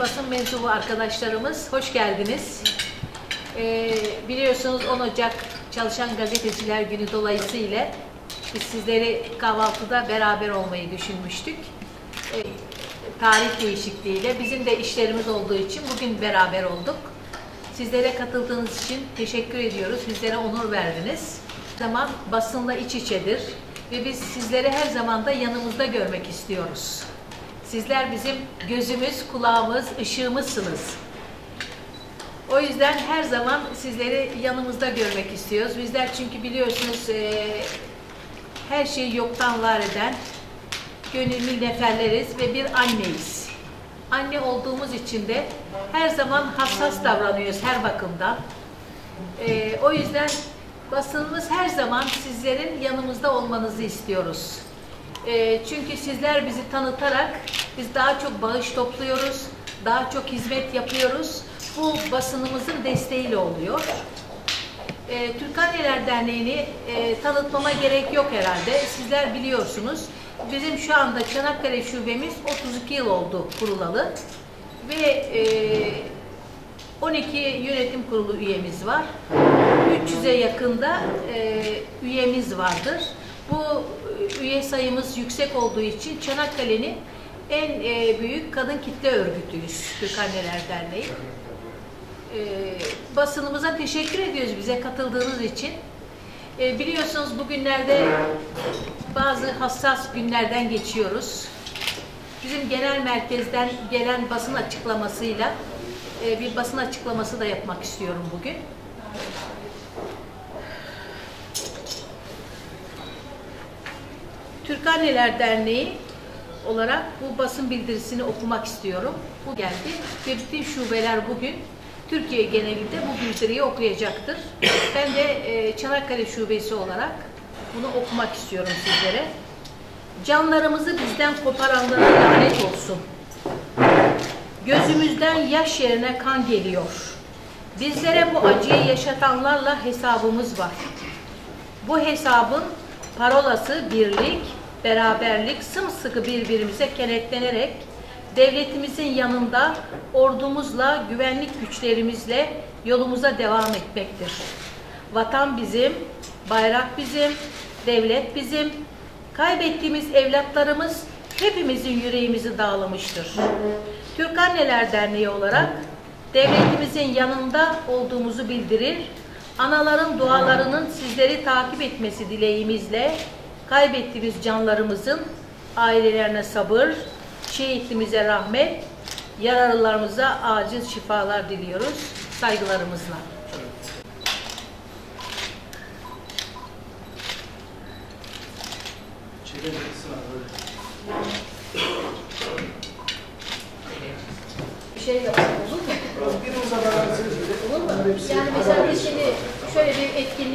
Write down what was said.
Basın mensubu arkadaşlarımız hoş geldiniz. Ee, biliyorsunuz 10 Ocak Çalışan Gazeteciler Günü dolayısıyla biz sizleri kahvaltıda beraber olmayı düşünmüştük. Ee, tarih değişikliğiyle bizim de işlerimiz olduğu için bugün beraber olduk. Sizlere katıldığınız için teşekkür ediyoruz. Bizlere onur verdiniz. Zaman basınla iç içedir ve biz sizleri her zaman da yanımızda görmek istiyoruz. Sizler bizim gözümüz, kulağımız, ışığımızsınız. O yüzden her zaman sizleri yanımızda görmek istiyoruz. Bizler çünkü biliyorsunuz e, her şeyi yoktan var eden gönüllü neferleriz ve bir anneyiz. Anne olduğumuz için de her zaman hassas davranıyoruz her bakımdan. E, o yüzden basınımız her zaman sizlerin yanımızda olmanızı istiyoruz. E, çünkü sizler bizi tanıtarak biz daha çok bağış topluyoruz, daha çok hizmet yapıyoruz. Bu basınımızın desteğiyle oluyor. E, Türk Anneler Derneği'ni e, tanıtmama gerek yok herhalde. Sizler biliyorsunuz. Bizim şu anda Çanakkale şubemiz 32 yıl oldu kurulalı. Ve e, 12 yönetim kurulu üyemiz var. 300'e yakında e, üyemiz vardır. Bu e, üye sayımız yüksek olduğu için Çanakkale'nin en e, büyük kadın kitle örgütüyüz Türk Anneler Derneği. E, basınımıza teşekkür ediyoruz bize katıldığınız için. E, biliyorsunuz bugünlerde bazı hassas günlerden geçiyoruz. Bizim genel merkezden gelen basın açıklamasıyla e, bir basın açıklaması da yapmak istiyorum bugün. Türk Anneler Derneği olarak bu basın bildirisini okumak istiyorum. Bu geldi ve bütün şubeler bugün Türkiye genelinde bu bildiriyi okuyacaktır. Ben de e, Çanakkale Şubesi olarak bunu okumak istiyorum sizlere. Canlarımızı bizden koparanlara lanet olsun. Gözümüzden yaş yerine kan geliyor. Bizlere bu acıyı yaşatanlarla hesabımız var. Bu hesabın parolası birlik, beraberlik, sımsıkı birbirimize kenetlenerek devletimizin yanında ordumuzla, güvenlik güçlerimizle yolumuza devam etmektir. Vatan bizim, bayrak bizim, devlet bizim. Kaybettiğimiz evlatlarımız hepimizin yüreğimizi dağlamıştır. Türk Anneler Derneği olarak devletimizin yanında olduğumuzu bildirir, anaların dualarının sizleri takip etmesi dileğimizle kaybettiğimiz canlarımızın ailelerine sabır, şehitimize rahmet, yararlılarımıza acil şifalar diliyoruz saygılarımızla. Bir şey yapalım Olur mu? Yani mesela biz şimdi şöyle bir etkinliğimiz